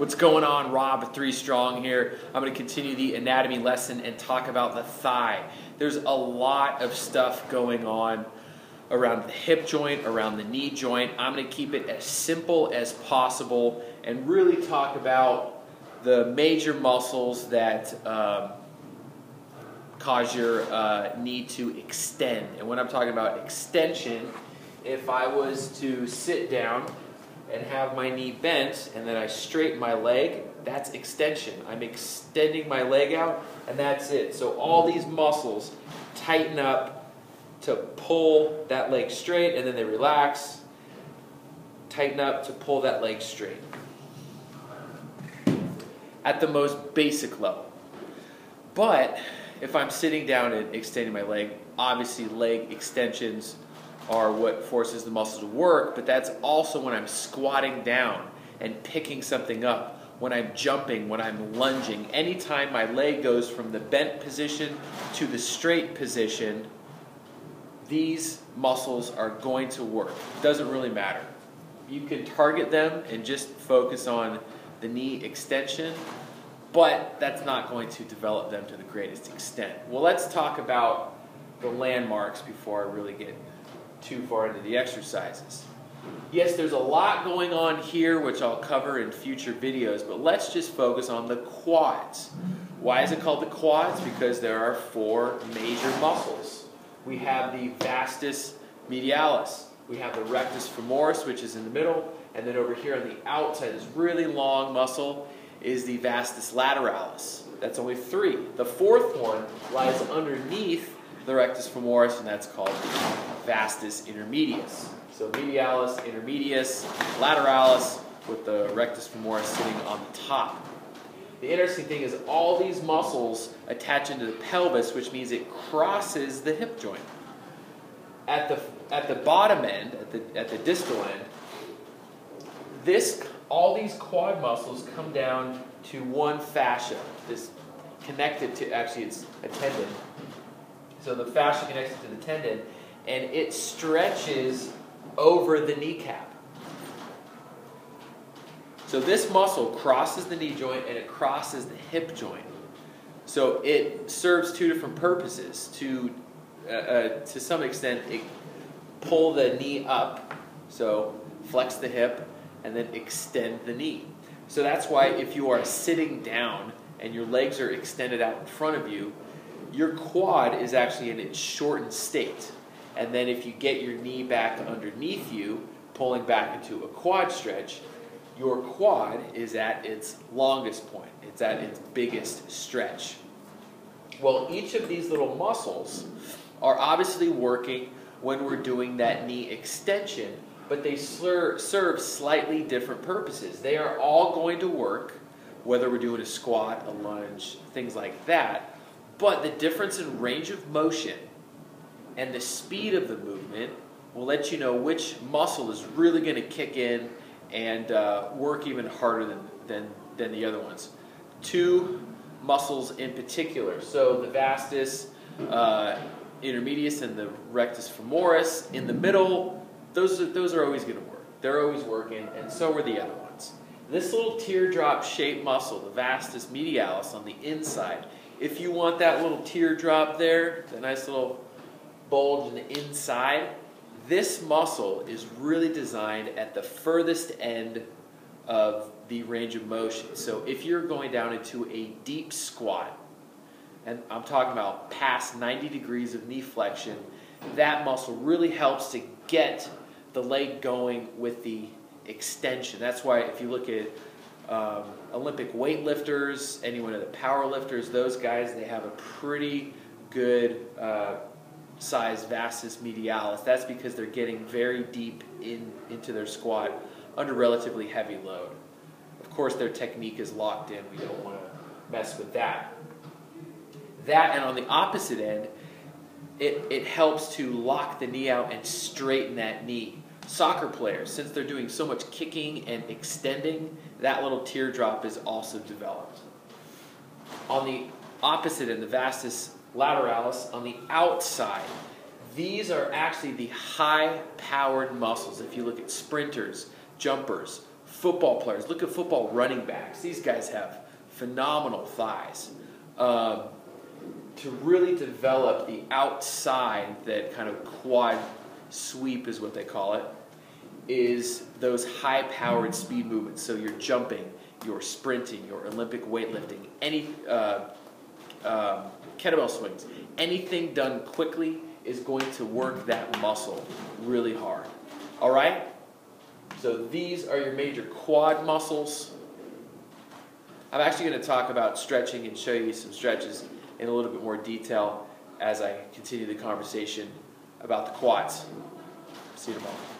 What's going on? Rob, three strong here. I'm going to continue the anatomy lesson and talk about the thigh. There's a lot of stuff going on around the hip joint, around the knee joint. I'm going to keep it as simple as possible and really talk about the major muscles that um, cause your uh, knee to extend. And when I'm talking about extension, if I was to sit down and have my knee bent and then I straighten my leg, that's extension. I'm extending my leg out and that's it. So all these muscles tighten up to pull that leg straight and then they relax, tighten up to pull that leg straight. At the most basic level. But if I'm sitting down and extending my leg, obviously leg extensions are what forces the muscle to work, but that's also when I'm squatting down and picking something up, when I'm jumping, when I'm lunging. Anytime my leg goes from the bent position to the straight position, these muscles are going to work. It doesn't really matter. You can target them and just focus on the knee extension, but that's not going to develop them to the greatest extent. Well, let's talk about the landmarks before I really get too far into the exercises. Yes, there's a lot going on here, which I'll cover in future videos, but let's just focus on the quads. Why is it called the quads? Because there are four major muscles. We have the vastus medialis, we have the rectus femoris, which is in the middle, and then over here on the outside, this really long muscle is the vastus lateralis. That's only three. The fourth one lies underneath the rectus femoris, and that's called the vastus intermedius. So medialis, intermedius, lateralis, with the rectus femoris sitting on the top. The interesting thing is all these muscles attach into the pelvis, which means it crosses the hip joint. At the, at the bottom end, at the, at the distal end, this, all these quad muscles come down to one fascia, this connected to, actually it's a tendon, so the fascia connects it to the tendon, and it stretches over the kneecap. So this muscle crosses the knee joint and it crosses the hip joint. So it serves two different purposes. To uh, uh, to some extent, it pull the knee up, so flex the hip, and then extend the knee. So that's why if you are sitting down and your legs are extended out in front of you, your quad is actually in its shortened state. And then if you get your knee back underneath you, pulling back into a quad stretch, your quad is at its longest point. It's at its biggest stretch. Well, each of these little muscles are obviously working when we're doing that knee extension, but they serve slightly different purposes. They are all going to work, whether we're doing a squat, a lunge, things like that, but the difference in range of motion and the speed of the movement will let you know which muscle is really going to kick in and uh, work even harder than, than, than the other ones. Two muscles in particular. So the vastus uh, intermedius and the rectus femoris in the middle, those are, those are always going to work. They're always working, and so are the other ones. This little teardrop shaped muscle, the vastus medialis on the inside, if you want that little teardrop there, the nice little bulge in the inside, this muscle is really designed at the furthest end of the range of motion. So if you're going down into a deep squat, and I'm talking about past 90 degrees of knee flexion, that muscle really helps to get the leg going with the extension. That's why if you look at um, Olympic weightlifters, any one of the power lifters, those guys, they have a pretty good uh, size vastus medialis. That's because they're getting very deep in, into their squat under relatively heavy load. Of course, their technique is locked in. We don't want to mess with that. That, and on the opposite end, it, it helps to lock the knee out and straighten that knee soccer players, since they're doing so much kicking and extending, that little teardrop is also developed. On the opposite end, the vastus lateralis, on the outside, these are actually the high powered muscles. If you look at sprinters, jumpers, football players. Look at football running backs. These guys have phenomenal thighs. Um, to really develop the outside, that kind of quad sweep is what they call it, is those high powered speed movements. So you're jumping, you're sprinting, you're Olympic weightlifting, any uh, uh, kettlebell swings, anything done quickly is going to work that muscle really hard. All right? So these are your major quad muscles. I'm actually going to talk about stretching and show you some stretches in a little bit more detail as I continue the conversation about the quads. See you tomorrow.